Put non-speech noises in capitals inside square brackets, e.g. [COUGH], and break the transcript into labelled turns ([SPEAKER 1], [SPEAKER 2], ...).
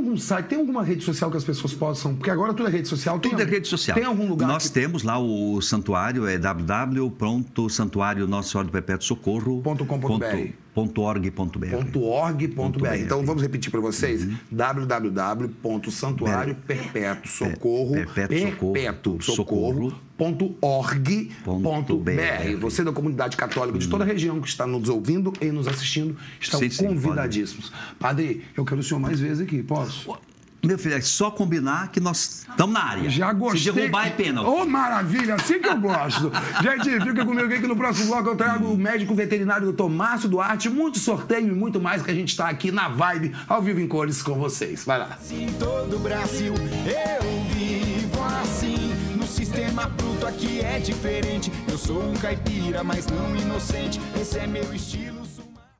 [SPEAKER 1] algum site, tem alguma rede social que as pessoas possam. Porque agora tudo é rede social.
[SPEAKER 2] Tudo é
[SPEAKER 1] algum-
[SPEAKER 2] rede social.
[SPEAKER 1] Tem algum lugar.
[SPEAKER 2] Nós
[SPEAKER 1] que...
[SPEAKER 2] temos lá o santuário, é www.santuário Nossa Senhora do Perpétuo Socorro.
[SPEAKER 1] Ponto com ponto BR.
[SPEAKER 2] ponto
[SPEAKER 1] .org.br. Então vamos repetir para vocês:
[SPEAKER 2] Uhum.
[SPEAKER 1] www.santuário perpétuo socorro
[SPEAKER 2] Perpétuo Socorro.
[SPEAKER 1] perpétuo
[SPEAKER 2] Socorro.
[SPEAKER 1] socorro.org.br.
[SPEAKER 2] BR.
[SPEAKER 1] Você da comunidade católica de toda a região que está nos ouvindo e nos assistindo estão
[SPEAKER 2] Sim, sim,
[SPEAKER 1] convidadíssimos. Padre, eu quero o senhor mais vezes aqui, posso?
[SPEAKER 2] Meu filho, é só combinar que nós estamos na área.
[SPEAKER 1] Já gostei.
[SPEAKER 2] Se derrubar é pênalti.
[SPEAKER 1] Ô, maravilha, assim que eu gosto. [LAUGHS] Gente, fica comigo aqui que no próximo bloco eu trago o médico veterinário doutor Márcio Duarte, muito sorteio e muito mais que a gente está aqui na vibe, ao vivo em cores com vocês. Vai lá.
[SPEAKER 3] Em todo o Brasil eu vivo assim. No sistema bruto aqui é diferente. Eu sou um caipira, mas não inocente. Esse é meu estilo.